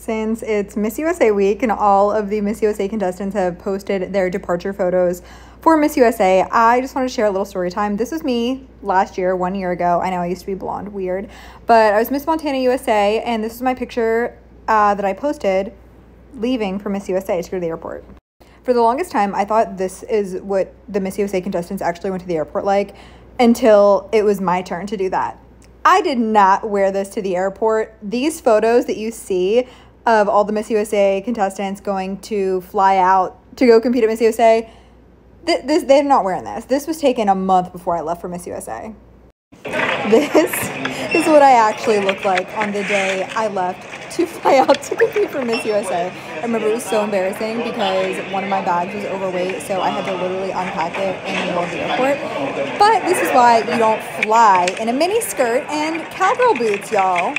since it's Miss USA week and all of the Miss USA contestants have posted their departure photos for Miss USA, I just want to share a little story time. This was me last year, one year ago. I know I used to be blonde, weird, but I was Miss Montana USA, and this is my picture uh, that I posted leaving for Miss USA to go to the airport. For the longest time, I thought this is what the Miss USA contestants actually went to the airport like until it was my turn to do that. I did not wear this to the airport. These photos that you see of all the Miss USA contestants going to fly out to go compete at Miss USA, th- this, they're not wearing this. This was taken a month before I left for Miss USA. This is what I actually looked like on the day I left to fly out to compete for Miss USA. I remember it was so embarrassing because one of my bags was overweight, so I had to literally unpack it in the middle of the airport. But this is why you don't fly in a mini skirt and cowgirl boots, y'all.